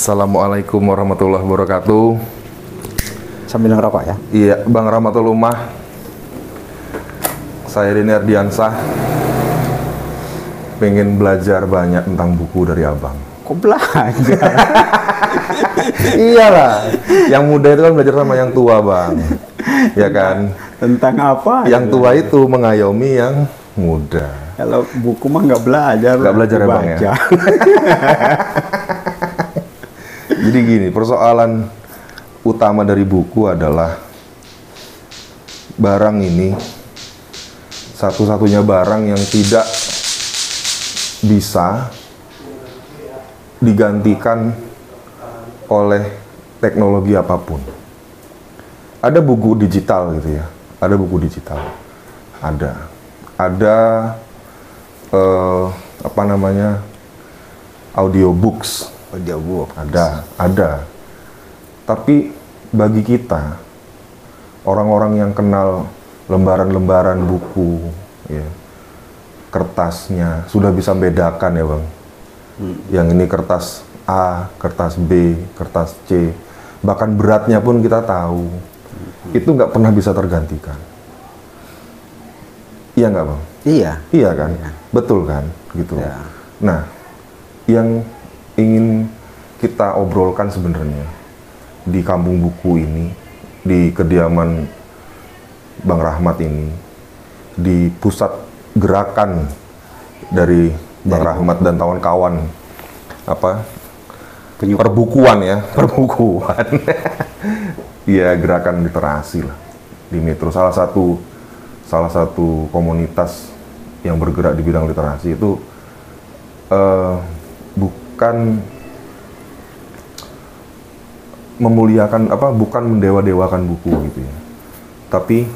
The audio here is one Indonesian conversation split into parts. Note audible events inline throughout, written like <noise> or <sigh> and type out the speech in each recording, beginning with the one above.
Assalamualaikum warahmatullahi wabarakatuh. Sambil ngerokok ya. Iya, Bang Rahmatul Umah. Saya Dini Ardiansah. Pengen belajar banyak tentang buku dari Abang. Kok belajar? <laughs> Iyalah, yang muda itu kan belajar sama yang tua, Bang. Ya kan? Tentang apa? Yang tua itu mengayomi yang muda. Kalau buku mah nggak belajar. Nggak belajar ya, Bang, ya? <laughs> Jadi gini, persoalan utama dari buku adalah barang ini satu-satunya barang yang tidak bisa digantikan oleh teknologi apa pun. Ada buku digital gitu ya, ada buku digital, ada, ada eh, apa namanya audiobooks, Audiobook. ada, ada. Tapi bagi kita, orang-orang yang kenal lembaran-lembaran buku, ya, kertasnya sudah bisa bedakan ya bang. Yang ini kertas A, kertas B, kertas C, bahkan beratnya pun kita tahu. Itu nggak pernah bisa tergantikan. Iya nggak bang? Iya. Iya kan, Iya. betul kan, gitu. Ya. Nah, yang ingin kita obrolkan sebenarnya di kampung buku ini, di kediaman Bang Rahmat ini, di pusat gerakan dari Bang Rahmat dan kawan-kawan apa Penyuka. perbukuan ya, <laughs> perbukuan. <laughs> Iya, gerakan literasi lah di Metro. Salah satu salah satu komunitas yang bergerak di bidang literasi itu eh, bukan memuliakan apa bukan mendewa-dewakan buku gitu ya. Tapi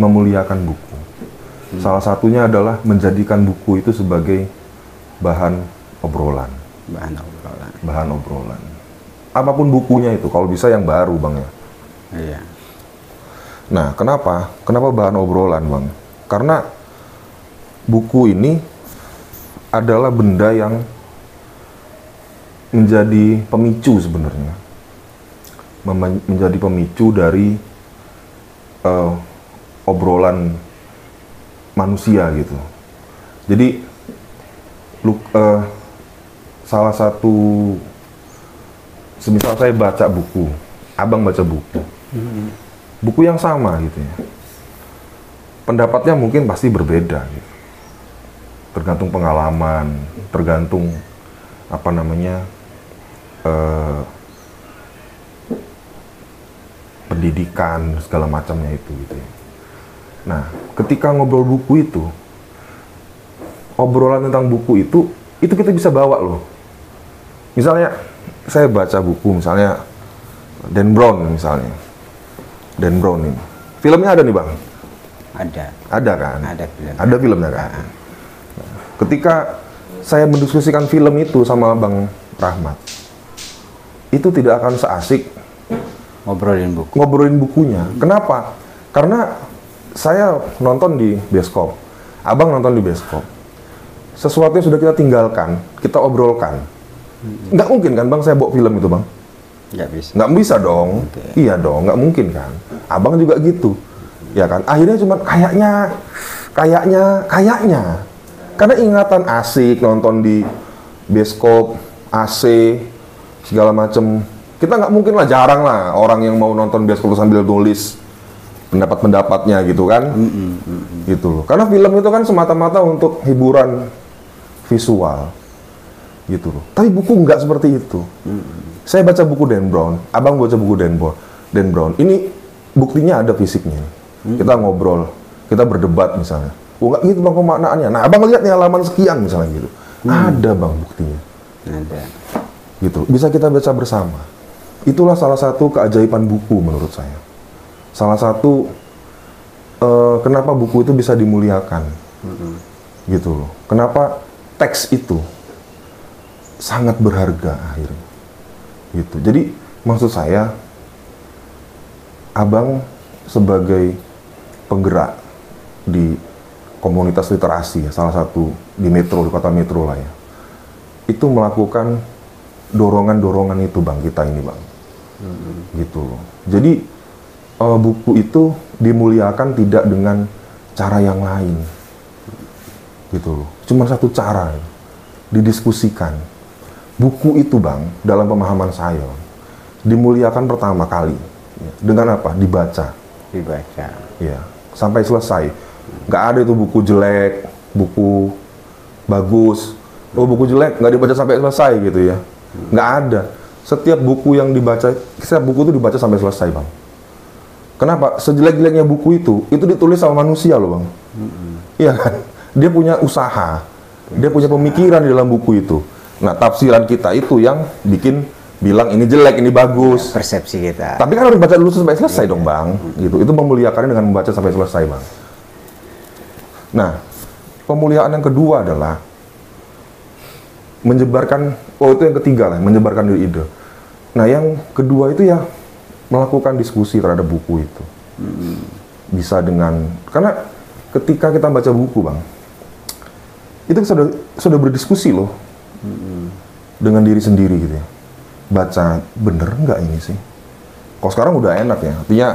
memuliakan buku. Salah satunya adalah menjadikan buku itu sebagai bahan obrolan Bahan obrolan. bahan obrolan. Apa pun bukunya itu, kalau bisa yang baru, Bang ya. Iya. Nah, kenapa? Kenapa bahan obrolan, Bang? Karena buku ini adalah benda yang menjadi pemicu sebenarnya. Mem- menjadi pemicu dari eh, obrolan manusia gitu. Jadi lu, eh, salah satu semisal saya baca buku, abang baca buku, buku yang sama gitu ya. Pendapatnya mungkin pasti berbeda gitu. Tergantung pengalaman, tergantung apa namanya eh, pendidikan segala macamnya itu gitu ya. Nah, ketika ngobrol buku itu, obrolan tentang buku itu, itu kita bisa bawa loh. Misalnya, saya baca buku misalnya Dan Brown misalnya. Dan Brown ini. Filmnya ada nih bang? Ada. Ada kan? Ada film. Ada filmnya kan? Nah, ketika saya mendiskusikan film itu sama Bang Rahmat, itu tidak akan seasik Ngobrolin buku. ngobrolin bukunya. Kenapa? Karena saya nonton di bioskop, abang nonton di bioskop. Sesuatu yang sudah kita tinggalkan, kita obrolkan. Nggak mungkin kan bang saya bawa film itu bang? Nggak bisa. Nggak bisa dong. Oke. Iya dong, nggak mungkin kan. Abang juga gitu. Ya kan? Akhirnya cuma kayaknya, kayaknya, kayaknya. Karena ingatan asik nonton di bioskop, AC, segala macem. Kita nggak mungkin lah, jarang lah orang yang mau nonton bioskop sambil nulis pendapat-pendapatnya gitu kan. Gitu loh. Karena film itu kan semata-mata untuk hiburan visual. Gitu loh. Tapi buku nggak seperti itu. Saya baca buku Dan Brown, abang baca buku Dan Brown. Dan Brown. Ini buktinya ada fisiknya. Kita ngobrol, kita berdebat misalnya. Oh nggak gitu bang pemaknaannya. Nah abang lihat nih halaman sekian misalnya gitu. Ada bang buktinya. Ada. Gitu. Bisa kita baca bersama. Itulah salah satu keajaiban buku menurut saya. Salah satu eh, kenapa buku itu bisa dimuliakan. Gitu loh. Kenapa teks itu sangat berharga akhirnya. Gitu. Jadi maksud saya Abang sebagai penggerak di komunitas literasi ya, salah satu di metro di kota metro lah ya itu melakukan dorongan-dorongan itu bang kita ini bang. Gitu loh. Jadi eh, buku itu dimuliakan tidak dengan cara yang lain. Gitu loh. Cuma satu cara didiskusikan. Buku itu bang dalam pemahaman saya dimuliakan pertama kali. Dengan apa? Dibaca. Dibaca. ya sampai selesai. Nggak ada itu buku jelek buku bagus. Oh buku jelek nggak dibaca sampai selesai gitu ya nggak ada. Setiap buku yang dibaca setiap buku itu dibaca sampai selesai bang. Kenapa? Sejelek-jeleknya buku itu itu ditulis sama manusia loh bang. Iya kan? Dia punya usaha. Dia punya pemikiran di dalam buku itu. Nah tafsiran kita itu yang bikin bilang ini jelek ini bagus. Persepsi kita. tapi kan harus baca dulu sampai selesai dong bang, gitu. Itu memuliakannya dengan membaca sampai selesai bang. Nah, pemuliaan yang kedua adalah menyebarkan, oh itu yang ketiga lah, menyebarkan ide. Nah, yang kedua itu ya melakukan diskusi terhadap buku itu. Bisa dengan, karena ketika kita baca buku bang, itu sudah sudah berdiskusi loh dengan diri sendiri gitu ya. Baca bener nggak ini sih? Kalau sekarang udah enak ya, artinya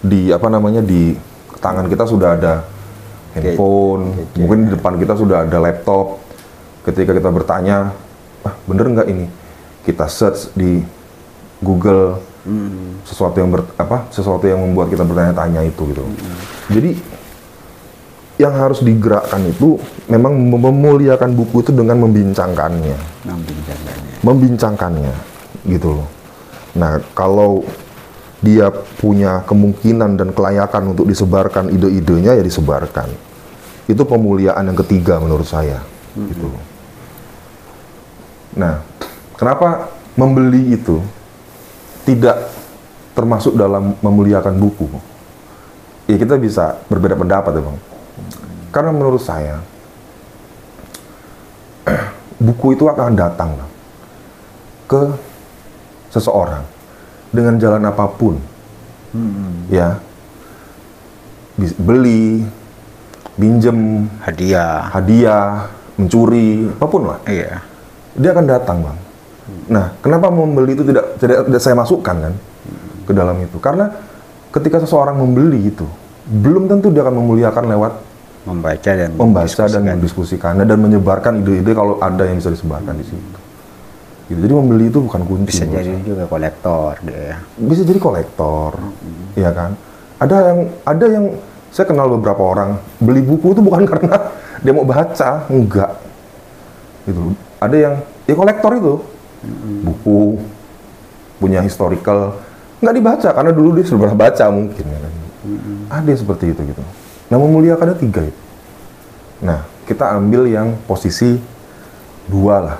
di apa namanya di tangan kita sudah ada handphone, mungkin di depan kita sudah ada laptop. Ketika kita bertanya, ah bener nggak ini? Kita search di Google sesuatu yang ber, apa sesuatu yang membuat kita bertanya-tanya itu gitu. Jadi yang harus digerakkan itu memang memuliakan buku itu dengan membincangkannya Membincangkannya. membincangkannya gitu loh. Nah, kalau dia punya kemungkinan dan kelayakan untuk disebarkan ide-idenya ya disebarkan. Itu pemuliaan yang ketiga menurut saya, gitu loh. Nah, kenapa membeli itu tidak termasuk dalam memuliakan buku? Ya kita bisa berbeda pendapat ya, Bang. Karena menurut saya <clears throat> buku itu akan datang Bang, ke seseorang dengan jalan apa pun, ya, Bis- beli, pinjem, Hadiah. hadiah, mencuri, apa pun lah, Iya. Dia akan datang bang. Nah, kenapa membeli itu tidak tidak, tidak saya masukkan kan ke dalam itu? Karena ketika seseorang membeli itu, belum tentu dia akan memuliakan lewat Membaca dan membaca dan mendiskusikan. dan menyebarkan ide-ide kalau ada yang bisa disebarkan di situ. Gitu. Jadi membeli itu bukan kunci. bisa jadi saya. juga kolektor dia. bisa jadi kolektor, ya kan? Ada yang ada yang saya kenal beberapa orang beli buku itu bukan <laughs> karena dia mau baca, enggak. Gitu. Ada yang ya kolektor itu. Buku punya historical. Nggak dibaca karena dulu dia sudah pernah baca mungkin ya kan. Ada yang seperti itu gitu. Nah memuliakannya tiga itu. Nah kita ambil yang posisi dua lah.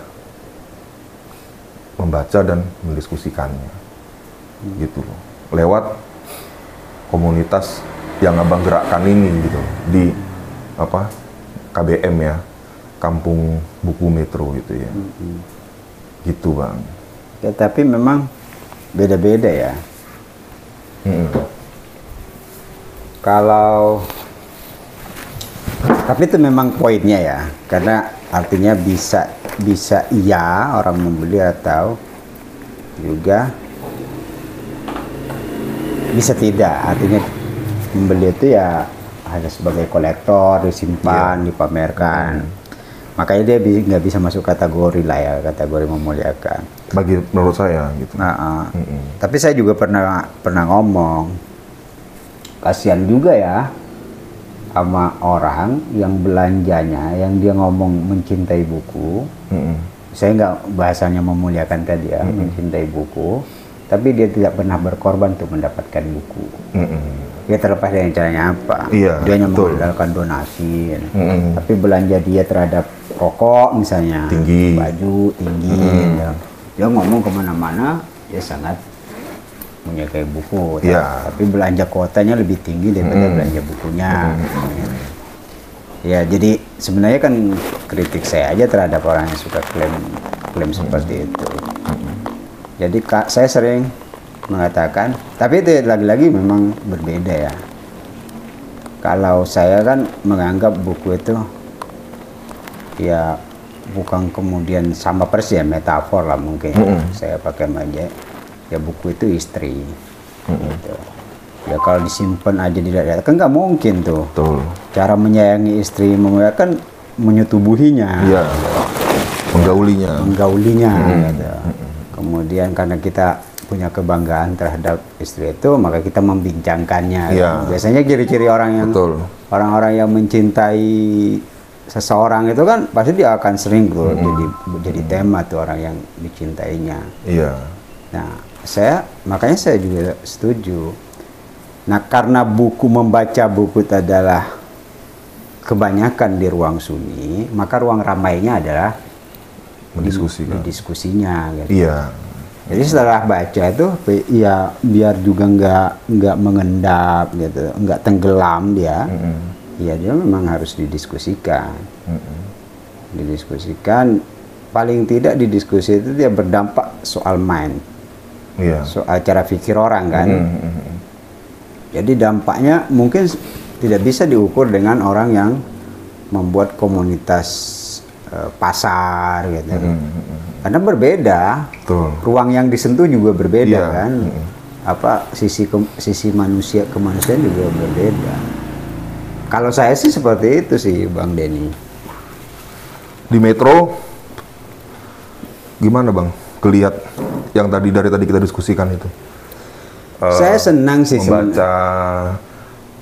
Membaca dan mendiskusikannya. Gitu loh. Lewat komunitas yang abang gerakkan ini gitu di apa KBM ya Kampung Buku Metro gitu ya gitu bang Ya, tapi memang beda-beda ya. Mm-mm. Kalau tapi itu memang poinnya ya, karena artinya bisa bisa iya orang membeli atau juga bisa tidak. Artinya membeli itu ya hanya sebagai kolektor, disimpan, dipamerkan. Makanya dia nggak bisa masuk kategori lah ya, kategori memuliakan. bagi menurut saya gitu Nah, uh, Mm-mm. tapi saya juga pernah pernah ngomong, kasihan juga ya sama orang yang belanjanya, yang dia ngomong mencintai buku. Mm-mm. Saya nggak bahasanya memuliakan tadi ya, mencintai buku, tapi dia tidak pernah berkorban untuk mendapatkan buku. Mm-mm. Ya terlepas dari caranya apa, Iya, dia hanya betul. mengandalkan donasi. Mm-mm. Tapi belanja dia terhadap rokok misalnya, Tinggi. baju tinggi, ya. dia ngomong ke mana-mana, dia sangat menyukai buku. Ta- Iya. Tapi belanja kuotanya lebih tinggi daripada belanja bukunya. Ya jadi sebenarnya kan kritik saya aja terhadap orang yang suka klaim klaim seperti itu. Jadi saya sering mengatakan, tapi itu lagi-lagi memang berbeda ya. Kalau saya kan menganggap buku itu ya bukan kemudian sama persis ya metafor lah mungkin Mm-mm. saya pakai aja ya buku itu istri gitu. ya kalau disimpan aja di dada kan nggak mungkin tuh Betul. cara menyayangi istri kan menyetubuhinya Iya. Menggaulinya. menggaulinya gitu. Kemudian karena kita punya kebanggaan terhadap istri itu maka kita membincangkannya Iya. biasanya ciri-ciri orang yang orang-orang yang mencintai seseorang itu kan pasti dia akan sering tuh jadi jadi tema tuh orang yang dicintainya Iya. Nah, saya makanya saya juga setuju. Nah, karena buku membaca buku itu adalah kebanyakan di ruang sunyi, maka ruang ramainya adalah Mendiskusikan. di diskusinya. Gitu. Iya. Jadi setelah baca itu, ya biar juga nggak nggak mengendap gitu, nggak tenggelam dia. Mm-mm. Ya dia memang harus didiskusikan. Mm-mm. Didiskusikan, paling tidak di diskusi itu dia berdampak soal mind Iya. soal cara pikir orang kan. Mm, mm, mm. Jadi dampaknya mungkin tidak bisa diukur dengan orang yang membuat komunitas pasar gitu. Mm, mm, mm. Karena berbeda, Betul. ruang yang disentuh juga berbeda Iya, kan. mm. Apa sisi ke- sisi manusia kemanusiaan juga berbeda. Kalau saya sih seperti itu sih Bang Denny. Di metro gimana bang? Kelihat yang tadi dari tadi kita diskusikan itu. Eh, saya senang sih membaca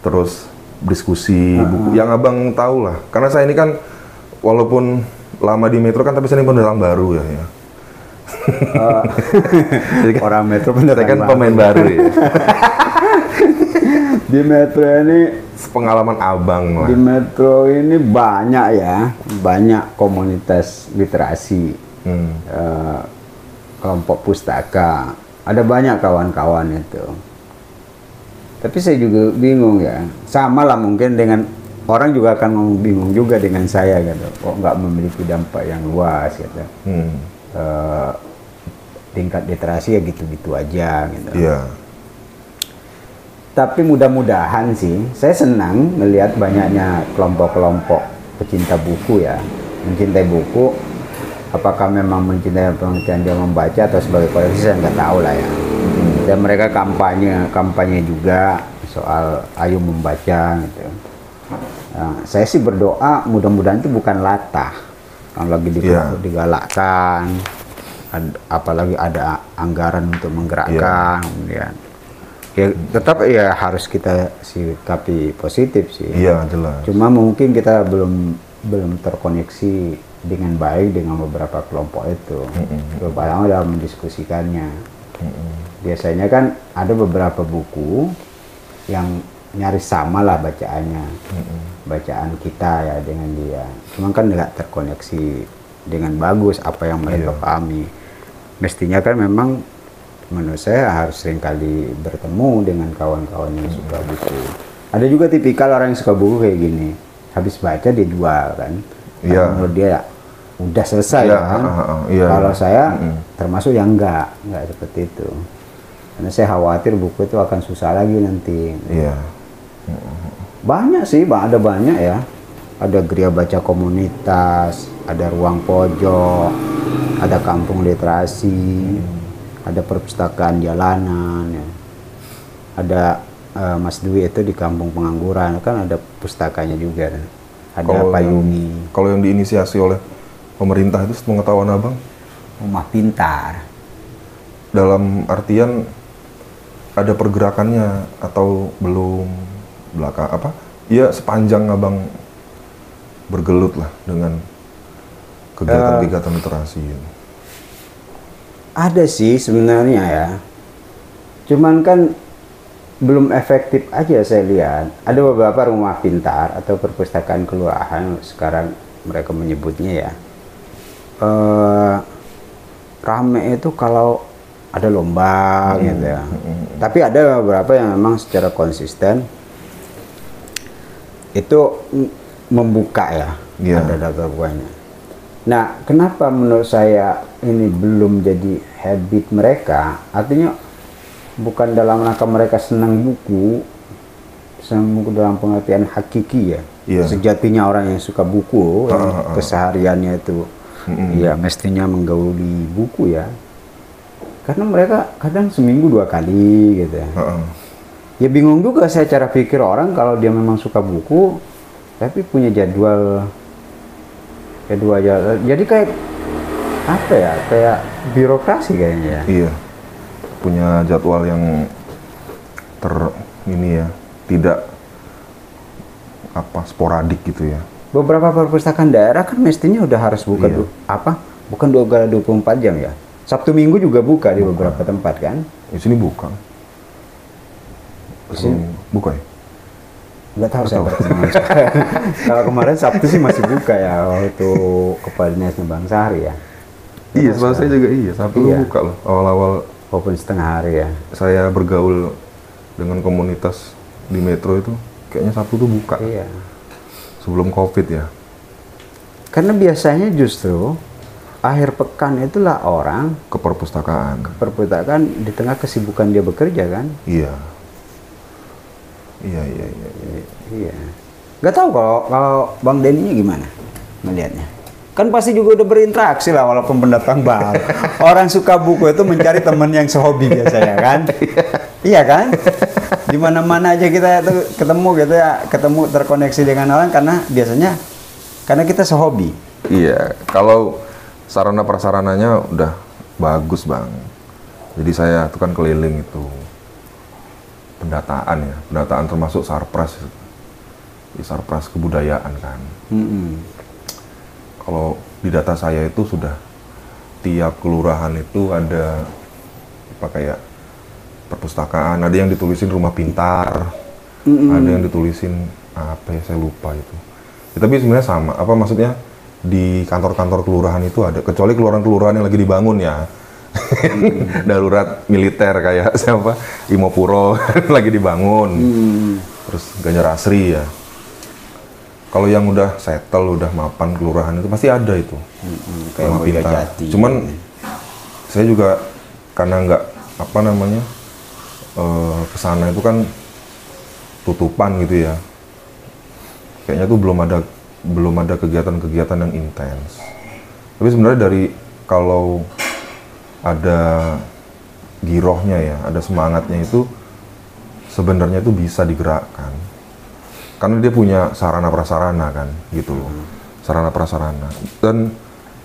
terus diskusi buku yang abang tahu lah karena saya ini kan walaupun lama di metro kan tapi ini pendatang baru ya, ya. <laughs> Jadi kan, Orang metro pendatang kan baru. pemain baru ya <laughs> Di metro ini pengalaman abang lah Di Metro ini banyak ya, banyak komunitas literasi, Hmm. eh, kelompok pustaka, ada banyak kawan-kawan itu. Tapi saya juga bingung ya, sama lah mungkin dengan orang juga akan ngomong bingung juga dengan saya gitu, kok nggak memiliki dampak yang luas gitu. Hmm. Eh, tingkat literasi ya gitu-gitu aja gitu. iya Tapi mudah-mudahan sih, saya senang melihat banyaknya kelompok-kelompok pecinta buku ya, mencintai buku. Apakah memang mencintai pengertian dia membaca atau sebagai koleksi saya nggak tahu lah ya. Dan mereka kampanye, kampanye juga soal ayo membaca gitu. Nah, saya sih berdoa mudah-mudahan itu bukan latah, kalau lagi Iya. digalakkan, ad- apalagi ada anggaran untuk menggerakkan, kemudian ya tetap ya harus kita sikapi positif sih. iya jelas Cuma mungkin kita belum belum terkoneksi dengan baik dengan beberapa kelompok itu. Terutama dalam mendiskusikannya. Biasanya kan ada beberapa buku yang nyaris sama lah bacaannya. Bacaan kita ya dengan dia. Cuma kan nggak terkoneksi dengan bagus apa yang mereka Iya. pahami. Mestinya kan memang menurut saya harus sering kali bertemu dengan kawan-kawan yang suka buku. Ada juga tipikal orang yang suka buku kayak gini. Habis baca dia jual kan. Karena Iya. Menurut dia udah selesai Iya, kan. ah, ah, ah, iya. Kalau saya Mm-mm. termasuk yang enggak, enggak seperti itu. Karena saya khawatir buku itu akan susah lagi nanti. iya Banyak sih, Bang, ada banyak ya. Ada geria baca komunitas, ada ruang pojok, ada kampung literasi, ada perpustakaan jalanan, ya. ada eh, Mas Dwi itu di kampung pengangguran kan ada pustakanya juga, kan. ada Kalau yang- payungi, kalau yang diinisiasi oleh pemerintah itu pengetahuan abang rumah pintar. dalam artian ada pergerakannya atau belum belakang apa ya sepanjang abang bergelut lah dengan kegiatan-kegiatan literasi gitu. Ada sih sebenarnya ya. Cuman kan belum efektif aja saya lihat. Ada beberapa rumah pintar atau perpustakaan kelurahan sekarang mereka menyebutnya ya. Eh rame itu kalau ada lomba gitu ya. Tapi ada beberapa yang memang secara konsisten itu membuka ya. Iya. Ada data bukunya. Nah, kenapa menurut saya ini belum jadi habit mereka? Artinya bukan dalam rangka mereka senang buku, senang buku dalam pengertian hakiki ya. Iya. Sejatinya orang yang suka buku, Ah, ah, ah. kesehariannya itu ya mestinya menggauli buku ya karena mereka kadang seminggu dua kali gitu ya Heeh. Ya bingung juga saya cara pikir orang kalau dia memang suka buku tapi punya jadwal jadwal jadwal jadi kayak apa ya kayak birokrasi kayaknya ya Iya. Punya jadwal yang ter ini ya, tidak apa sporadik gitu ya. beberapa perpustakaan daerah kan mestinya udah harus buka Iya. du- apa bukan dua kali 24 jam ya Sabtu Minggu juga buka di beberapa tempat kan Di sini buka. Hmm, buka ya? nggak tahu saya <laughs> kalau kemarin Sabtu sih masih buka ya waktu kepala dinasnya Bang Sahri ya Iya, sebenarnya saya juga iya. Sabtu Iya. buka loh. Awal-awal walaupun setengah hari ya saya bergaul dengan komunitas di metro itu, kayaknya Sabtu tuh buka. iya Sebelum Covid ya. karena biasanya justru akhir pekan itulah orang Ke perpustakaan. perpustakaan di tengah kesibukan dia bekerja kan Iya. Iya, iya, iya. iya. iya. Nggak tahu kalau kalau Bang Denny gimana melihatnya? Kan pasti juga udah berinteraksi lah walaupun pendatang baru. <laughs> Orang suka buku itu mencari teman yang sehobi biasanya kan? <laughs> Iya. Kan? Di mana mana aja kita itu ketemu gitu ya ketemu terkoneksi dengan orang karena biasanya karena kita sehobi. Iya, kalau sarana prasarananya udah bagus bang. Jadi saya itu kan keliling itu pendataan ya, pendataan termasuk sarpras, di sarpras kebudayaan kan. Mm-mm. Kalau di data saya itu sudah tiap kelurahan itu ada apa kayak perpustakaan, ada yang ditulisin rumah pintar, ada yang ditulisin apa ya saya lupa itu. Ya, tapi sebenarnya sama, apa maksudnya di kantor-kantor kelurahan itu ada, kecuali kelurahan-kelurahan yang lagi dibangun ya. <laughs> Darurat militer kayak <laughs> siapa? Imopuro <laughs> lagi dibangun. Hmm. Terus Ganjar Asri ya. Kalau yang udah settle, udah mapan kelurahan itu pasti ada itu. Mm-mm. kayak pintar. Jati Cuman saya juga karena nggak apa namanya eh, ke sana itu kan tutupan gitu ya. Kayaknya tuh belum ada belum ada kegiatan-kegiatan yang intens. Tapi sebenarnya dari kalau ada girohnya ya, ada semangatnya itu sebenarnya itu bisa digerakkan. Karena dia punya sarana prasarana kan, gitu loh. Sarana prasarana. Dan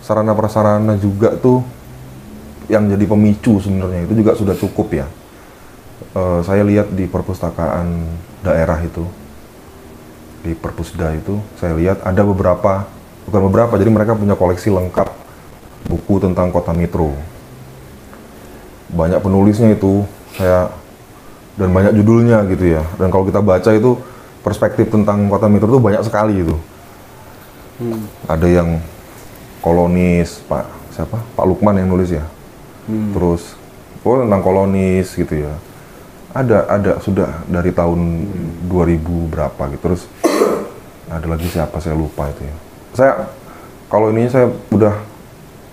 sarana prasarana juga tuh yang jadi pemicu sebenarnya itu juga sudah cukup ya. Eh, saya lihat di perpustakaan daerah itu, di perpusda itu, saya lihat ada beberapa, bukan beberapa, jadi mereka punya koleksi lengkap buku tentang kota metro. Banyak penulisnya itu, saya dan banyak judulnya gitu ya. Dan kalau kita baca itu perspektif tentang kota metro itu banyak sekali itu. Ada yang kolonis, Pak siapa? Pak Lukman yang nulis ya. Terus oh tentang kolonis gitu ya. Ada ada sudah dari tahun 2000 berapa gitu. Terus ada lagi siapa saya lupa itu ya. Saya kalau ini saya udah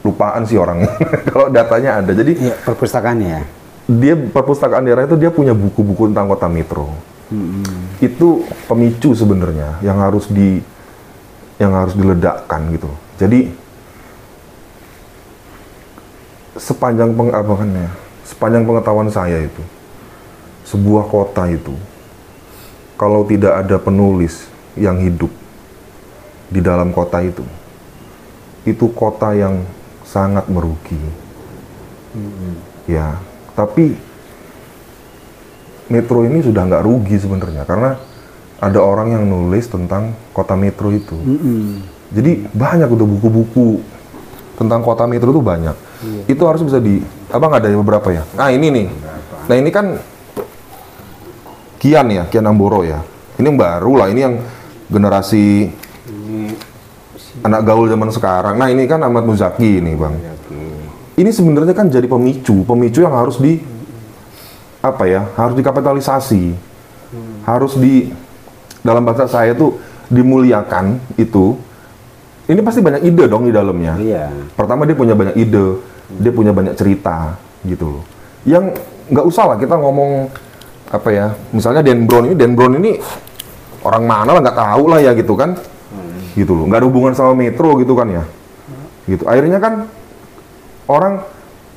lupaan sih orang. <laughs> kalau datanya ada. Jadi Iya, perpustakaannya ya dia perpustakaan daerah itu dia punya buku-buku tentang kota metro. Itu pemicu sebenarnya yang harus di yang harus diledakkan gitu. Jadi sepanjang pengabahannya, sepanjang pengetahuan saya itu sebuah kota itu kalau tidak ada penulis yang hidup di dalam kota itu itu kota yang sangat merugi. Ya, tapi Metro ini sudah nggak rugi sebenarnya karena ada orang yang nulis tentang kota Metro itu. Jadi banyak udah buku-buku tentang kota Metro itu banyak. Itu harus bisa di apa nggak ada beberapa ya? Nah ini nih. Nah ini kan Kian ya, Kian Amboro ya. Ini yang baru lah, ini yang generasi anak gaul zaman sekarang. Nah ini kan Ahmad Muzaki ini bang. Ini sebenarnya kan jadi pemicu, pemicu yang harus di apa ya, harus dikapitalisasi, harus di dalam bahasa saya tuh dimuliakan itu. Ini pasti banyak ide dong di dalamnya. iya Pertama dia punya banyak ide, dia punya banyak cerita gitu loh. Yang nggak usah lah kita ngomong apa ya, misalnya Dan Brown ini, Dan Brown ini orang mana lah nggak tahu lah ya gitu kan, gitu loh. Nggak ada hubungan sama Metro gitu kan ya. Gitu. Akhirnya kan orang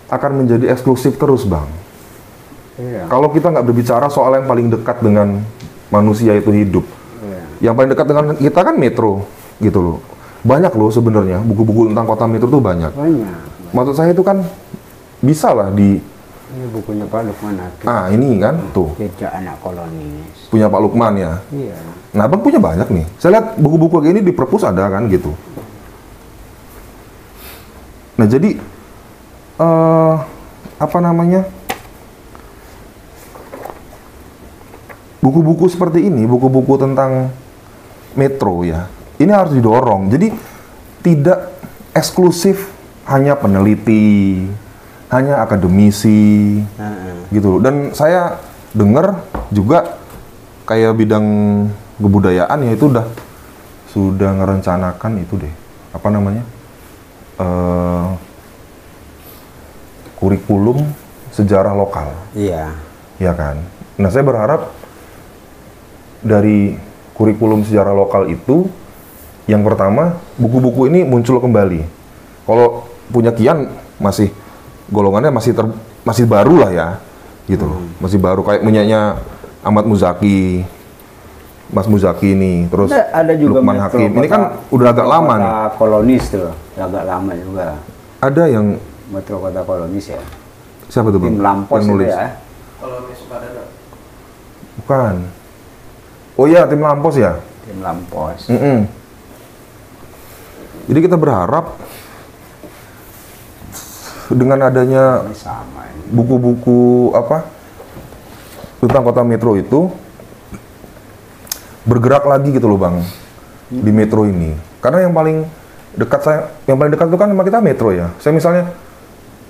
akan menjadi eksklusif terus, Bang. Iya. Kalau kita nggak berbicara soal yang paling dekat dengan manusia itu hidup, Iya. yang paling dekat dengan kita kan metro, gitu loh. Banyak loh sebenarnya buku-buku tentang kota metro tuh banyak. Banyak. Maksud saya itu kan bisa lah di, Ini bukunya Pak Lukman Hakim. ah ini kan tuh Jejak anak kolonis. punya Pak Lukman ya. Iya. Nah, abang punya banyak nih. Saya lihat buku-buku kayak ini di perpus ada kan gitu. Nah, jadi eh apa namanya? Buku-buku seperti ini, buku-buku tentang metro ya. Ini harus didorong. Jadi tidak eksklusif hanya peneliti, hanya akademisi, Heeh. gitu loh. Dan saya dengar juga kayak bidang kebudayaan ya itu udah sudah merencanakan itu deh apa namanya eh kurikulum sejarah lokal Iya. ya kan nah saya berharap dari kurikulum sejarah lokal itu yang pertama buku-buku ini muncul kembali kalau punya Kian masih golongannya masih ter, masih baru lah ya gitu loh masih baru kayak punyanya Ahmad Muzaki Mas Muzaki ini terus Ada, ada juga Lukman metro Hakim ini kota- kan udah agak lama kota nih kolonis tuh, agak lama juga. ada yang Metro kota kolonis ya. siapa tuh bang Tim Lampos yang itu nulis ya. Nggak? bukan oh iya tim Lampos ya Tim Lampos. Mm-mm. Jadi kita berharap dengan adanya buku-buku apa tentang kota metro itu bergerak lagi gitu loh bang di metro ini. Karena yang paling dekat saya, yang paling dekat itu kan sama kita metro ya. Saya misalnya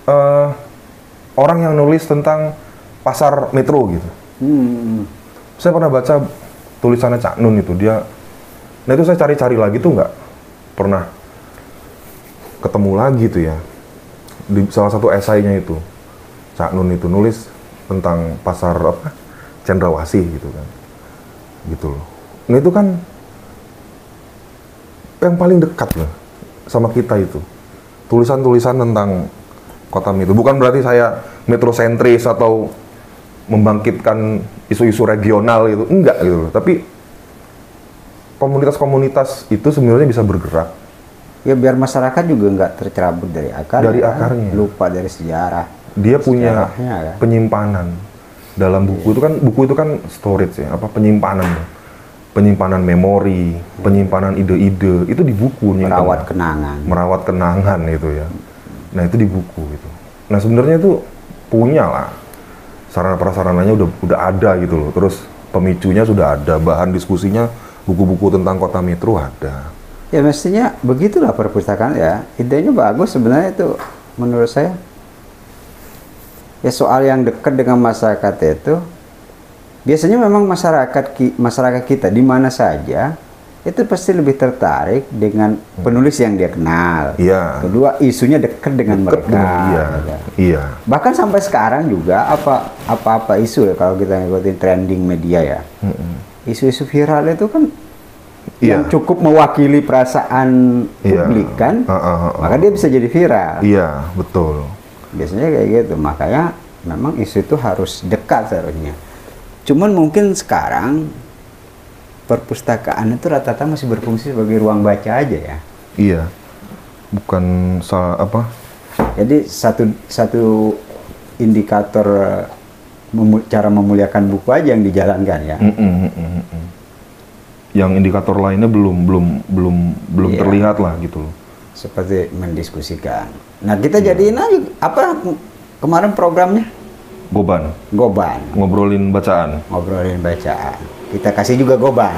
eh, orang yang nulis tentang pasar metro gitu. Hmm. Saya pernah baca tulisannya Cak Nun itu dia. Nah itu saya cari-cari lagi tuh nggak pernah ketemu lagi tuh ya di salah satu esainya itu Cak Nun itu nulis tentang pasar apa Cendrawasih gitu kan. Gitu loh. Nah itu kan yang paling dekat loh sama kita itu. Tulisan-tulisan tentang kota itu bukan berarti saya metrosentris atau membangkitkan isu-isu regional gitu. Enggak gitu loh. Tapi komunitas-komunitas itu sebenarnya bisa bergerak Ya biar masyarakat juga nggak tercerabut dari akar. Dari akarnya. Lupa dari sejarah. dia punya kan? penyimpanan dalam buku itu kan buku itu kan storage ya apa penyimpanan penyimpanan memori penyimpanan ide-ide itu di buku. Merawat kenangan. merawat kenangan itu ya nah itu di buku itu nah sebenarnya itu punya lah sarana prasarananya udah udah ada gitu loh terus pemicunya sudah ada bahan diskusinya buku-buku tentang kota metro ada Ya mestinya begitulah perpustakaan ya. Idenya bagus sebenarnya itu menurut saya. Ya soal yang dekat dengan masyarakat itu biasanya memang masyarakat ki- masyarakat kita di mana saja itu pasti lebih tertarik dengan penulis yang dia kenal. Iya. Kedua isunya dekat dengan Deket mereka. dengan- iya gitu. iya Bahkan sampai sekarang juga apa apa-apa isu ya kalau kita ngikutin trending media ya. Isu-isu viral itu kan yang Iya. cukup mewakili perasaan Iya. publik kan, Ah, ah, ah, maka dia bisa jadi viral. iya betul Biasanya kayak gitu, makanya memang isu itu harus dekat seharusnya. Cuman mungkin sekarang perpustakaan itu rata-rata masih berfungsi sebagai ruang baca aja ya. iya bukan salah apa Jadi satu satu indikator memu- cara memuliakan buku aja yang dijalankan ya. Mm-mm, mm-mm, mm-mm. Yang indikator lainnya belum belum belum belum Iya. terlihat lah gitu loh seperti mendiskusikan. Nah kita jadiin aja apa kemarin programnya goban goban ngobrolin bacaan ngobrolin bacaan. Kita kasih juga goban.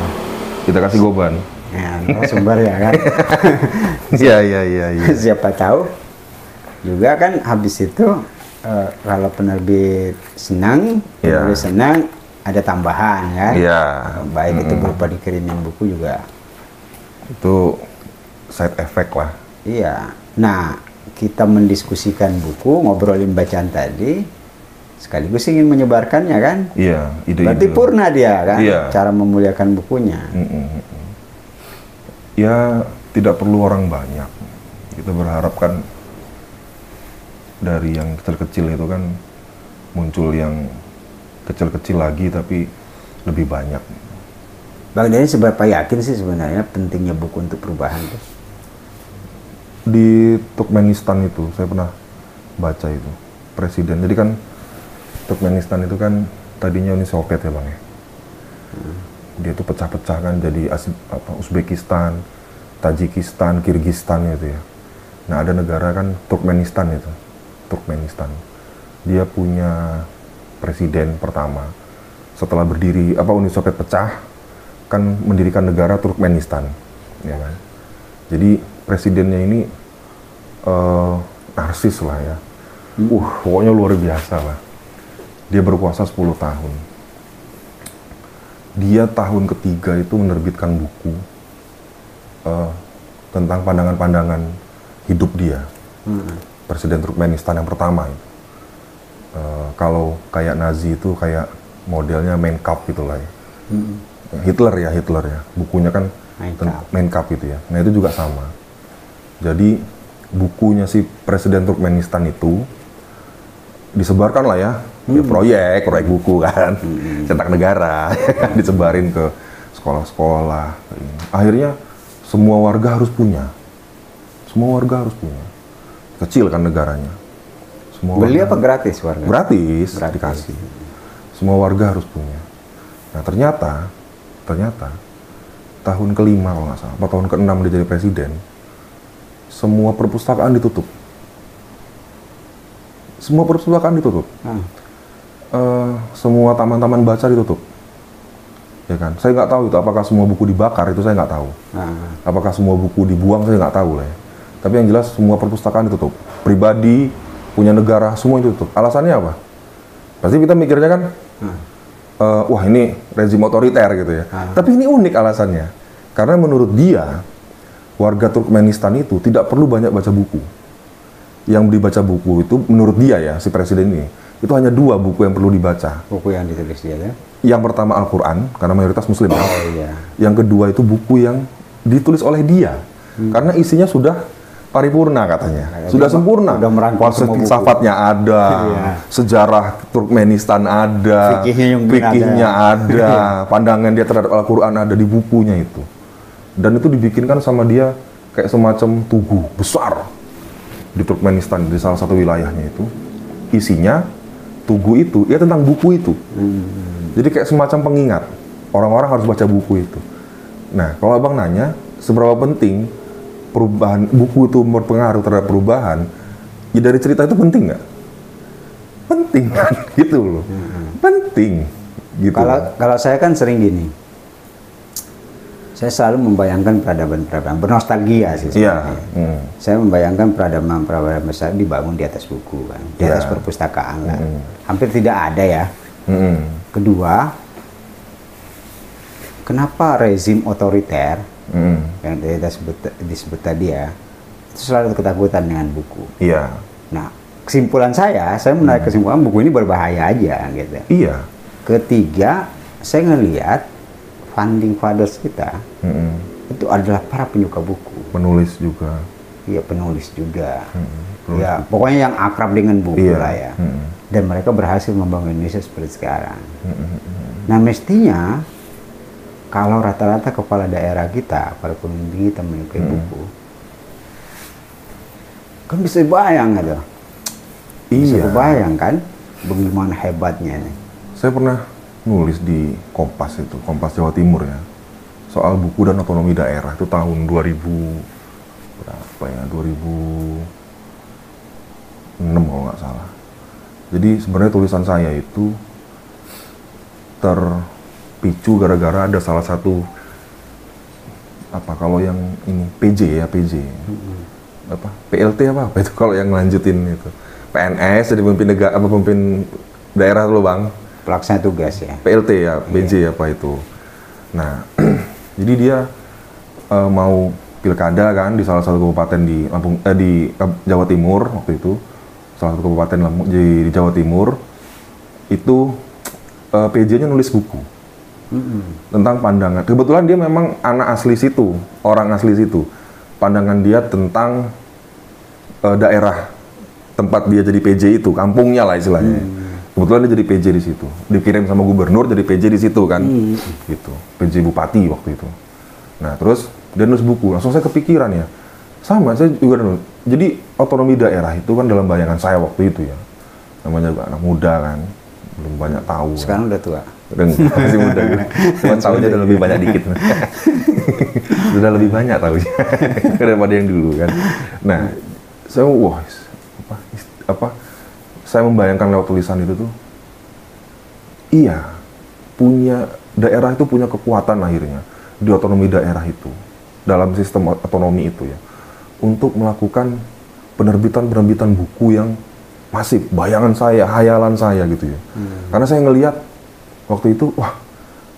kita kasih goban Ya, sumber ya kan. <laughs> iya iya iya iya <laughs> Siapa tahu juga kan habis itu eh, kalau penerbit senang, Iya. penulis senang ada tambahan ya. Iya. Baik itu berupa dikirimin buku juga. itu side effect lah Iya. Nah, kita mendiskusikan buku, ngobrolin bacaan tadi, sekaligus ingin menyebarkannya kan? iya ide Berarti purna dia kan? Iya. Cara memuliakan bukunya. ya tidak perlu orang banyak kita berharap kan dari yang kecil-kecil itu kan muncul yang kecil-kecil lagi tapi lebih banyak. Bang Denny seberapa yakin sih sebenarnya pentingnya buku untuk perubahan itu? Di Turkmenistan itu saya pernah baca itu presiden. Jadi kan Turkmenistan itu kan tadinya Uni Soviet ya bang ya. Dia tuh pecah-pecah kan jadi As- apa, Uzbekistan, Tajikistan, Kirgistan gitu ya. Nah ada negara kan Turkmenistan itu, Turkmenistan. Dia punya presiden pertama setelah berdiri apa Uni Soviet pecah kan mendirikan negara Turkmenistan, ya kan. Jadi presidennya ini eh, narsis lah ya. Uh, pokoknya luar biasa lah. Dia berkuasa 10 tahun. Dia tahun ketiga itu menerbitkan buku eh, tentang pandangan-pandangan hidup dia. Presiden Turkmenistan yang pertama itu. Eh, kalau kayak Nazi itu kayak modelnya Mein Kampf gitu lah ya. Hitler ya Hitler ya. Bukunya kan Mein ten- Kampf. Mein Kampf itu ya. Nah itu juga sama. Jadi bukunya si Presiden Turkmenistan itu disebarkan lah ya, ya proyek, proyek buku kan, cetak negara, <laughs> ya kan, disebarin ke sekolah-sekolah. Akhirnya semua warga harus punya, semua warga harus punya. Kecil kan negaranya. Semua Beli warga- apa gratis warga? gratis, Gratis. dikasih. Semua warga harus punya. Nah ternyata, ternyata tahun kelima kalau nggak salah, apa tahun keenam dia jadi presiden, semua perpustakaan ditutup. Semua perpustakaan ditutup. Ah, Eh, semua taman-taman baca ditutup. Ya kan? Saya nggak tahu itu apakah semua buku dibakar itu saya nggak tahu. ah. Apakah semua buku dibuang saya nggak tahu lah ya. Tapi yang jelas semua perpustakaan ditutup. Pribadi, punya negara, semua itu tutup. Alasannya apa? Pasti kita mikirnya kan, eh, wah ini rezim otoriter gitu ya. Tapi ini unik alasannya. Karena menurut dia, warga Turkmenistan itu tidak perlu banyak baca buku. Yang dibaca buku itu menurut dia ya, si presiden ini, itu hanya dua buku yang perlu dibaca. Buku yang ditulis dia ya? Yang pertama Al-Quran, karena mayoritas muslim ya. Oh iya. Yang kedua itu buku yang ditulis oleh dia. Karena isinya sudah paripurna katanya. Kayak sudah sempurna. udah merangkum Konsep semua buku. filsafatnya ada. Iya. Sejarah Turkmenistan ada. Fikihnya yang fikihnya ada. <laughs> pandangan dia terhadap Al-Quran ada di bukunya itu. Dan itu dibikinkan sama dia kayak semacam tugu besar di Turkmenistan di salah satu wilayahnya itu. Isinya tugu itu ya tentang buku itu. Jadi kayak semacam pengingat. Orang-orang harus baca buku itu. Nah, kalau abang nanya, seberapa penting perubahan buku itu berpengaruh terhadap perubahan? Ya dari cerita itu penting nggak? Penting kan, <laughs> gitu loh. Penting, gitu. Kalau kalau saya kan sering gini. Saya selalu membayangkan peradaban-peradaban bernostalgia sih Iya. sebenarnya. hmm. Saya membayangkan peradaban-peradaban besar dibangun di atas buku kan, di Iya. atas perpustakaan kan. Mm. Hampir tidak ada ya. Mm-mm. Kedua, kenapa rezim otoriter Mm-mm. yang tadi kita sebut, disebut tadi ya, itu selalu ketakutan dengan buku. Iya. Nah, kesimpulan saya, saya menarik kesimpulan buku ini berbahaya aja gitu. Iya. Ketiga, saya ngelihat funding fathers kita Mm-mm. itu adalah para penyuka buku, Menulis juga. ya penulis juga, Mm-mm. ya pokoknya yang akrab dengan buku Iya. lah ya. Mm-mm. Dan mereka berhasil membangun Indonesia seperti sekarang. Mm-mm. Nah mestinya kalau rata-rata kepala daerah kita, para pemimpin kita menyukai Hmm. buku, kan bisa bayang gitu, bisa Iya. kebayang kan, bagaimana hebatnya ini. Saya pernah nulis di Kompas itu, Kompas Jawa Timur ya, soal buku dan otonomi daerah itu tahun 2000 berapa ya, 2006 kalau nggak salah. Jadi sebenarnya tulisan saya itu terpicu gara-gara ada salah satu apa kalau yang ini PJ ya PJ apa? PLT apa? Apa itu kalau yang lanjutin itu? PNS jadi pemimpin negara apa pemimpin daerah dulu bang. Pelaksana tugas ya. PLT ya, PJ apa itu. Nah, <clears throat> jadi dia eh, mau pilkada kan di salah satu kabupaten di Lampung eh, di eh, Jawa Timur waktu itu. Salah satu kabupaten Lampung di, di Jawa Timur. Itu eh, PJ-nya nulis buku tentang pandangan. Kebetulan dia memang anak asli situ, orang asli situ. Pandangan dia tentang eh, daerah tempat dia jadi PJ itu, kampungnya lah istilahnya. Kebetulan dia jadi PJ di situ. Dikirim sama gubernur jadi PJ di situ kan. Gitu. PJ bupati waktu itu. Nah, terus dia nulis buku. Langsung saya kepikiran ya. Sama, saya juga nulis. Jadi otonomi daerah itu kan dalam bayangan saya waktu itu ya. Namanya juga anak muda kan. Belum banyak tahu. kan. Sekarang udah tua. Enggak, masih muda gitu. Cuma tahunya <laughs> udah lebih banyak dikit. udah lebih banyak tahunya <laughs> daripada yang dulu kan. Nah, saya wah apa, apa saya membayangkan lewat tulisan itu tuh iya punya daerah itu punya kekuatan akhirnya di otonomi daerah itu dalam sistem otonomi itu ya untuk melakukan penerbitan-penerbitan buku yang masif bayangan saya hayalan saya gitu ya karena saya ngelihat waktu itu wah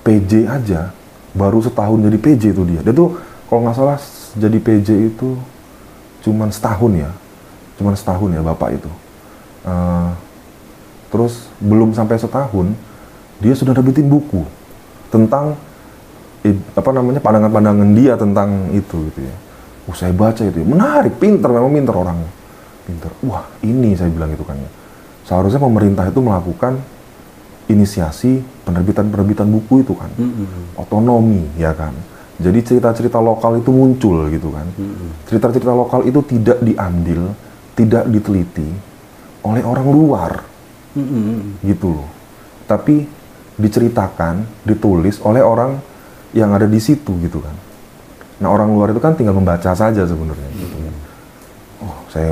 PJ aja baru setahun jadi PJ itu dia dia tuh kalau nggak salah jadi PJ itu cuman setahun ya cuman setahun ya bapak itu Eh, terus belum sampai setahun dia sudah nerbitin buku tentang i- apa namanya pandangan-pandangan dia tentang itu gitu ya. Uh, saya baca itu ya. menarik, pinter memang pinter orangnya. Pinter. Wah, ini saya bilang itu kan ya. Seharusnya pemerintah itu melakukan inisiasi penerbitan-penerbitan buku itu kan. Otonomi ya kan. Jadi cerita-cerita lokal itu muncul gitu kan. Cerita-cerita lokal itu tidak diambil, tidak diteliti oleh orang luar gitu loh. Tapi diceritakan, ditulis oleh orang yang ada di situ gitu kan. Nah orang luar itu kan tinggal membaca saja sebenarnya. Gitu ya. Oh saya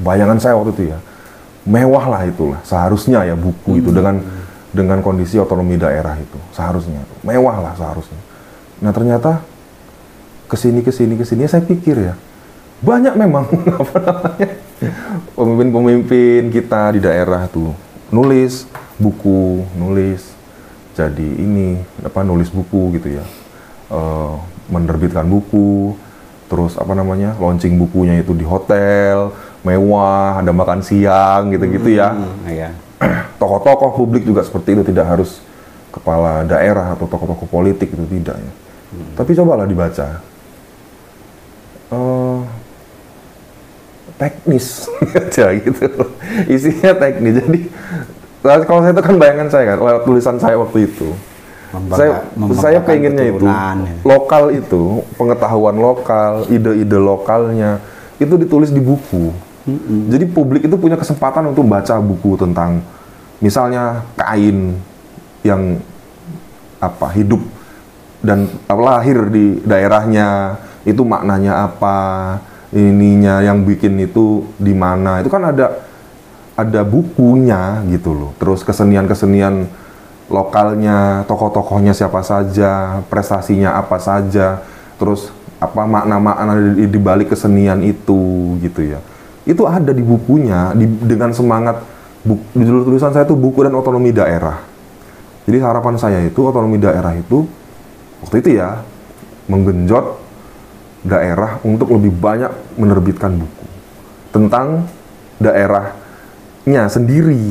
bayangan saya waktu itu ya mewah lah itulah seharusnya ya buku itu dengan dengan kondisi otonomi daerah itu seharusnya mewah lah seharusnya. Nah ternyata ke sini ke sini ke sini saya pikir ya banyak memang <laughs> apa namanya pemimpin-pemimpin kita di daerah tuh nulis buku nulis jadi ini apa nulis buku gitu ya Eh, menerbitkan buku terus apa namanya launching bukunya itu di hotel mewah ada makan siang gitu-gitu ya Hmm, iya. <clears throat> tokoh-tokoh publik juga seperti itu tidak harus kepala daerah atau tokoh-tokoh politik itu tidak ya. Tapi cobalah dibaca. Eh, teknis <laughs> aja gitu. Isinya teknis. Jadi kalau saya itu kan bayangan saya kan, lewat tulisan saya waktu itu. Membangga- saya saya pengennya itu ya. lokal itu pengetahuan lokal, ide-ide lokalnya itu ditulis di buku. Jadi publik itu punya kesempatan untuk baca buku tentang misalnya kain yang apa hidup dan lahir di daerahnya itu maknanya apa ininya yang bikin itu di mana. Itu kan ada ada bukunya gitu loh. Terus kesenian-kesenian lokalnya tokoh-tokohnya siapa saja prestasinya apa saja terus apa makna-makna di, di balik kesenian itu gitu ya itu ada di bukunya di, dengan semangat bu, di judul tulisan saya itu buku dan otonomi daerah. Jadi harapan saya itu otonomi daerah itu waktu itu ya menggenjot daerah untuk lebih banyak menerbitkan buku tentang daerahnya sendiri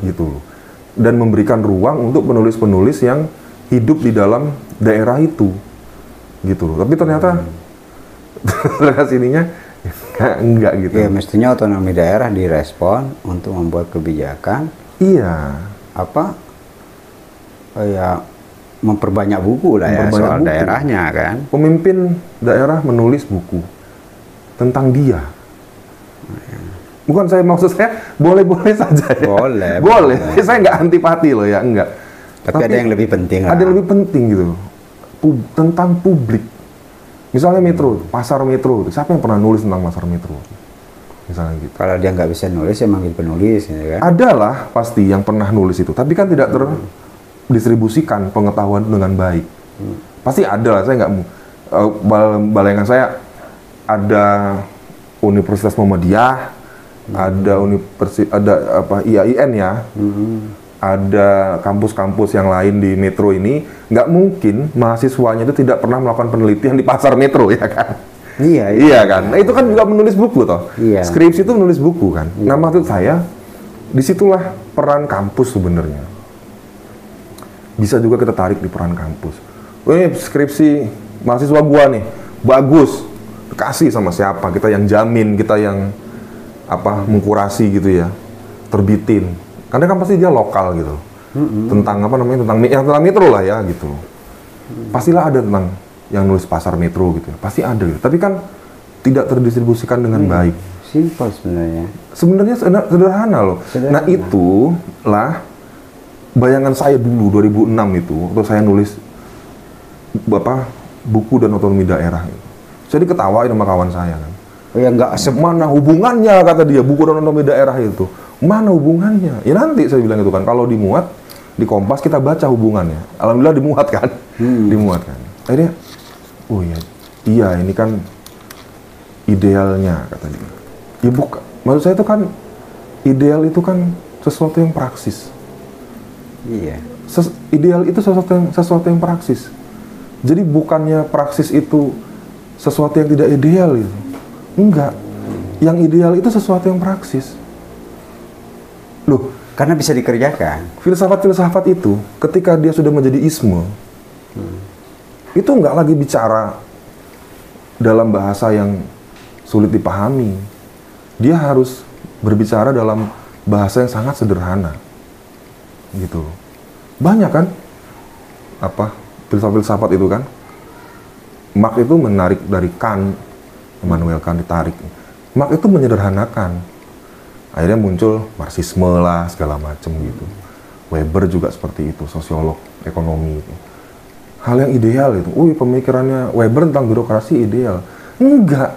gitu loh. Dan memberikan ruang untuk penulis-penulis yang hidup di dalam daerah itu gitu loh. Tapi ternyata <laughs> ternyata sininya kayak enggak gitu Ya mestinya otonomi daerah direspon untuk membuat kebijakan iya apa ya memperbanyak buku lah ya Memperbanyak soal buku. daerahnya kan. pemimpin daerah menulis buku tentang dia. Bukan saya maksud saya boleh-boleh saja ya. Boleh, <laughs> boleh. boleh. saya nggak antipati loh ya, enggak. Tapi, ada yang lebih penting lah. Ada yang lebih penting gitu. Pub- tentang publik. Misalnya metro, pasar metro. Siapa yang pernah nulis tentang pasar metro? Misalnya gitu. Kalau dia nggak bisa nulis ya manggil penulis ya kan. Adalah pasti yang pernah nulis itu, tapi kan tidak terdistribusikan pengetahuan dengan baik. Pasti ada lah, saya nggak eh, bal- bayangan saya ada Universitas Muhammadiyah, ada universitas ada apa IAIN ya, ada kampus-kampus yang lain di metro ini, nggak mungkin mahasiswanya itu tidak pernah melakukan penelitian di pasar metro <laughs> ya kan? Iya, Iya kan? Nah, itu kan juga menulis buku toh. Iya. Skripsi itu menulis buku kan. Nah, maksud saya di situlah peran kampus sebenarnya. Bisa juga kita tarik di peran kampus. Ini skripsi mahasiswa gua nih, bagus. Kasih sama siapa? Kita yang jamin, kita yang apa mengkurasi gitu ya, terbitin. Karena kan pasti dia lokal gitu. Tentang apa namanya tentang yang tentang metro lah ya gitu. Pastilah ada tentang yang nulis pasar metro gitu ya. Pasti ada gitu. Tapi kan tidak terdistribusikan dengan baik. Simpel sebenarnya. Sebenarnya seder- sederhana loh. Sederhana. Nah itulah bayangan saya dulu 2006 itu waktu saya nulis bapak buku dan otonomi daerah. Saya diketawain sama kawan saya kan. Oh ya enggak se Mana hubungannya kata dia buku dan otonomi daerah itu? Mana hubungannya? Ya nanti saya bilang itu kan kalau dimuat di Kompas kita baca hubungannya. Alhamdulillah dimuat kan, dimuat kan. Akhirnya, oh iya, iya ini kan idealnya kata dia. Ya bukan, maksud saya itu kan ideal itu kan sesuatu yang praksis. Iya. Ses- ideal itu sesuatu yang sesuatu yang praksis. Jadi bukannya praksis itu sesuatu yang tidak ideal itu. Enggak. Yang ideal itu sesuatu yang praksis. Loh, Karena bisa dikerjakan. filsafat-filsafat itu ketika dia sudah menjadi isme, itu enggak lagi bicara dalam bahasa yang sulit dipahami. Dia harus berbicara dalam bahasa yang sangat sederhana. Gitu. Banyak kan apa filsafat-filsafat itu kan? Marx itu menarik dari Kant, Immanuel Kant ditarik. Marx itu menyederhanakan. Akhirnya muncul Marxisme lah segala macam gitu. Weber juga seperti itu, sosiolog ekonomi itu. Hal yang ideal itu. Wih, pemikirannya Weber tentang birokrasi ideal. Enggak.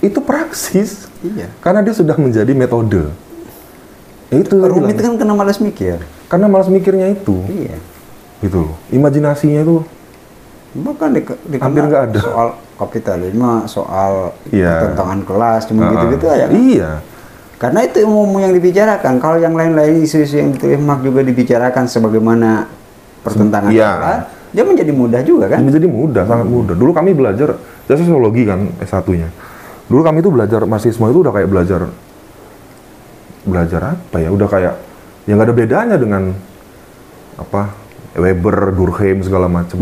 Itu praksis. Iya. Karena dia sudah menjadi metode. Itu saya Rumit kan kena malas mikir. Karena malas mikirnya itu. Iya. Gitu loh. Imajinasinya itu Bahkan di, di Hampir nggak ada. soal kapitalisme, soal Iya. pertentangan kelas, cuma Ah, gitu-gitu aja. kan? Iya. Karena itu umum yang dibicarakan. Kalau yang lain-lain isu-isu yang ditulis Marx juga dibicarakan sebagaimana pertentangan Iya. kelas, dia menjadi mudah juga kan? Menjadi mudah, sangat mudah. Dulu kami belajar, saya sosiologi kan S1-nya. Dulu kami itu belajar marxisme itu udah kayak belajar belajar apa ya? Udah kayak yang nggak ada bedanya dengan apa Weber, Durkheim segala macam.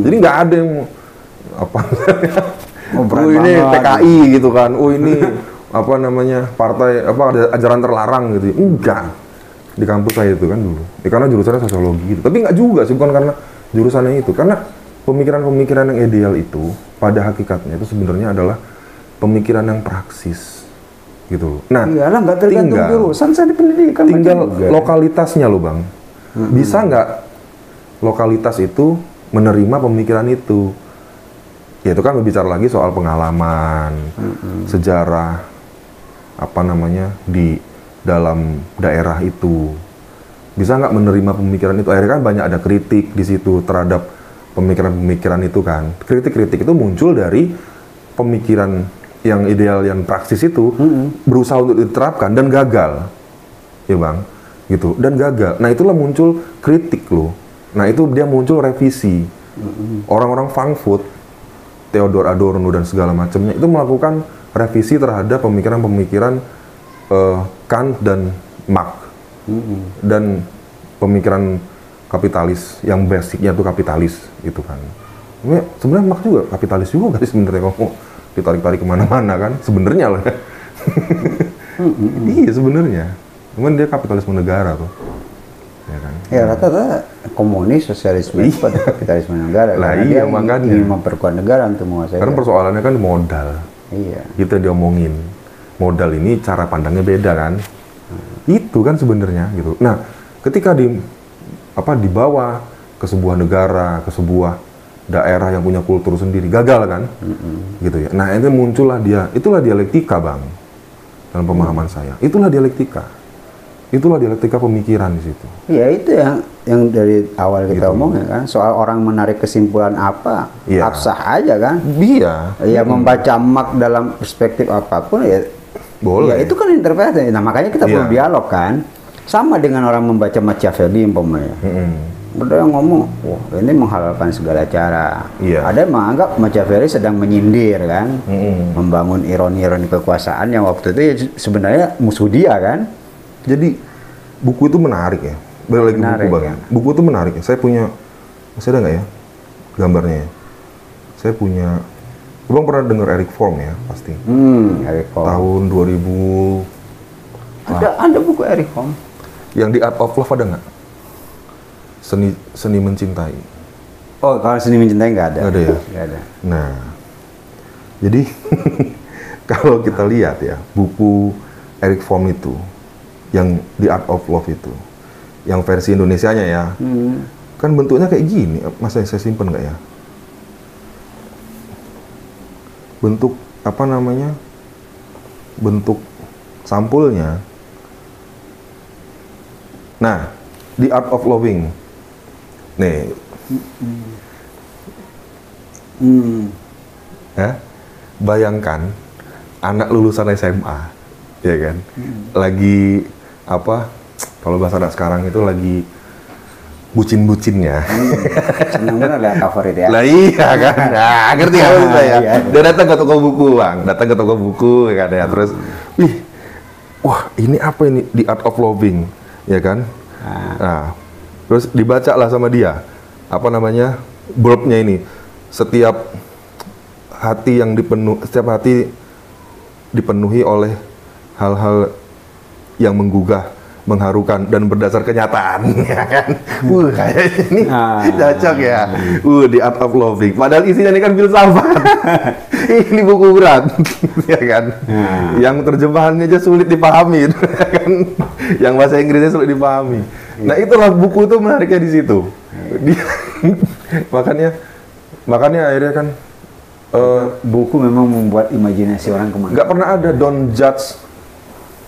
Jadi nggak ada yang apa Oh, <laughs> oh ini banget. PKI gitu kan. Oh ini <laughs> apa namanya partai apa ada ajaran terlarang gitu. Enggak di kampus saya itu kan dulu. Ya, karena jurusannya sosiologi gitu. Tapi nggak juga sih bukan karena jurusannya itu. Karena pemikiran-pemikiran yang ideal itu pada hakikatnya itu sebenarnya adalah pemikiran yang praksis gitu loh. Nah, Iyalah nggak tergantung tinggal- jurusan saya di pendidikan tinggal juga. lokalitasnya loh bang bisa nggak lokalitas itu menerima pemikiran itu ya itu kan berbicara lagi soal pengalaman sejarah apa namanya di dalam daerah itu. Bisa nggak menerima pemikiran itu? Akhirnya kan banyak ada kritik di situ terhadap pemikiran-pemikiran itu kan. Kritik-kritik itu muncul dari pemikiran yang ideal yang praksis itu berusaha untuk diterapkan dan gagal. Ya bang? Gitu. Dan gagal. Nah itulah muncul kritik loh. Nah itu dia muncul revisi. Orang-orang Frankfurt Theodor Adorno dan segala macamnya itu melakukan revisi terhadap pemikiran-pemikiran eh, Kant dan Marx. Dan pemikiran kapitalis yang basicnya itu kapitalis gitu kan. Ini sebenarnya Marx juga kapitalis juga sih sebenarnya? Kalau mau ditarik-tarik ke mana-mana kan? Sebenarnya lah. Iya sebenarnya. Cuman dia kapitalisme negara tuh. Ya kan? Ya rata-rata komunis, sosialisme pada kapitalisme negara. Lah iya, dia makanya. ingin memperkuat negara untuk menguasai. karena persoalannya kan modal Iya. kita diomongin modal ini cara pandangnya beda kan? Itu kan sebenarnya gitu. Nah ketika di apa dibawa ke sebuah negara ke sebuah daerah yang punya kultur sendiri gagal kan? Gitu ya. Nah itu muncullah dia itulah dialektika bang dalam pemahaman saya. Itulah dialektika. Itulah dialektika pemikiran di situ. Iya itu yang yang dari awal kita omongin kan soal orang menarik kesimpulan apa, Gitu. Iya. absah aja kan. dia Ya membaca mak dalam perspektif apa pun ya Boleh. Ya itu kan interpretasi. Nah makanya kita perlu Iya. dialog kan. Sama dengan orang membaca Machiavelli umpamanya. Mm-mm. Ada yang ngomong, wah ini menghalalkan segala cara. Iya. Ada yang menganggap Machiavelli sedang menyindir kan, Mm-mm. membangun ironi-ironi kekuasaan yang waktu itu ya sebenarnya musuh dia kan. Jadi buku itu menarik ya. Balik lagi Menarik, buku bang. ya. Buku itu menarik ya. Saya punya masih ada nggak ya gambarnya? ya? Saya punya Abang pernah dengar Eric Fromm ya pasti. Hmm, Eric Fromm. Tahun 2000 Ada ada buku Eric Fromm. yang di Art of Love ada nggak? Seni seni mencintai. Oh, kalau seni mencintai nggak ada. Nggak ada ya? Nggak ada. Nah, jadi <laughs> kalau kita lihat ya buku Eric Fromm itu yang di Art of Love itu, yang versi Indonesianya ya, Hmm. kan bentuknya kayak gini. Masa saya simpen nggak ya? Bentuk apa namanya? Bentuk sampulnya. Nah, di Art of Loving, nih, Hmm. ya, bayangkan anak lulusan SMA, ya kan, lagi apa? Kalau bahasa anak sekarang itu lagi bucin-bucinnya. Senang benar lihat cover itu ya. Lah iya kan, nah, ngerti kan saya? Iya. Dia datang ke toko buku bang, datang ke toko buku ya kan ya, terus, wih, wah ini apa ini The Art of Loving, ya kan? Nah, terus dibaca lah sama dia, apa namanya, blurbnya ini, setiap hati yang dipenuh, setiap hati dipenuhi oleh hal-hal yang menggugah, mengharukan dan berdasar kenyataan, <laughs> ya kan? Wah, kayaknya ini Ah. cocok ya. Uh, The Art of Loving. Padahal isinya ini kan filsafat. <laughs> ini buku berat, <laughs> ya kan? Ah. Yang terjemahannya aja sulit dipahami, ya kan? Yang bahasa Inggrisnya sulit dipahami. Nah, itulah buku itu menariknya di situ. Dia, makanya, makanya akhirnya kan eh, Buku memang membuat imajinasi orang ke mana. nggak pernah ada don't judge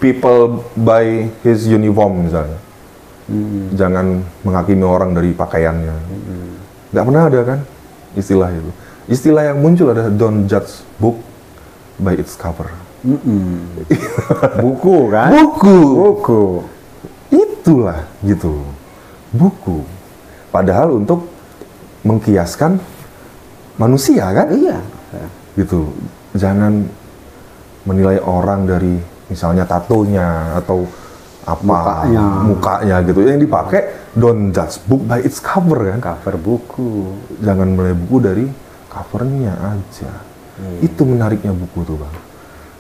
people by his uniform misalnya. Jangan menghakimi orang dari pakaiannya. Nggak pernah ada kan istilah itu. Istilah yang muncul adalah don't judge book by its cover. Mm-mm. <laughs> Buku kan? Buku. Buku. Itulah gitu. Buku. Padahal untuk mengkiaskan manusia kan? Iya. gitu jangan menilai orang dari misalnya tatonya atau apa Mukanya. mukanya gitu yang dipakai don't judge book by its cover kan Cover buku. jangan menilai buku dari covernya aja itu menariknya buku tuh bang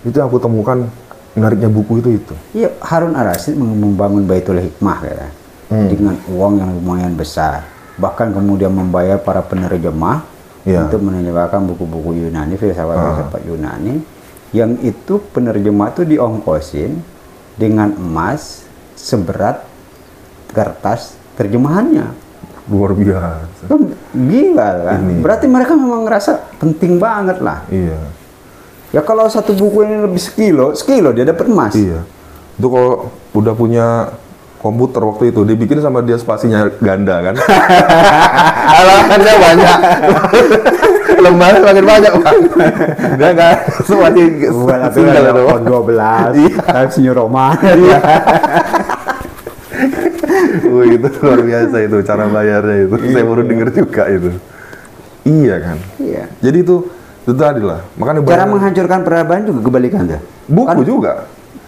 itu yang aku temukan menariknya buku itu itu Iya, Harun Ar-Rasyid membangun Baitul Hikmah ya, dengan uang yang lumayan besar. Bahkan kemudian membayar para penerjemah Iya. untuk menerjemahkan buku-buku Yunani, filsafat-filsafat Yunani. Yang itu penerjemah itu diongkosin dengan emas seberat kertas terjemahannya. luar biasa Kan gila kan? Ini. Berarti mereka memang ngerasa penting banget lah. iya Ya kalau satu buku ini lebih sekilo, sekilo dia dapat emas. iya itu kalau udah punya komputer waktu itu dibikin sama dia spasinya ganda kan <laughs> halamannya banyak <laughs> lembarnya makin banyak bang <laughs> dia nggak Bukan tapi single itu pohon 12 Iya. Times New Roman Wah itu luar biasa itu cara bayarnya itu. Saya baru denger juga itu. Iya kan? Iya. Jadi itu itu tadi lah. Makanya Cara banyak- menghancurkan peradaban juga kebalikan tuh buku Kan juga.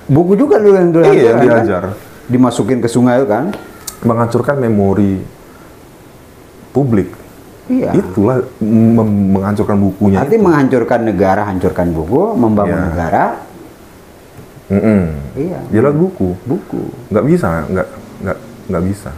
Buku juga lu yang dulu Iya, yang diajar. kan? Dimasukin ke sungai kan? Menghancurkan memori publik Iya itulah menghancurkan bukunya Arti itu. menghancurkan negara, hancurkan buku Membangun Iya. negara Mm-mm. Iya dia lewat buku Buku nggak bisa nggak nggak nggak bisa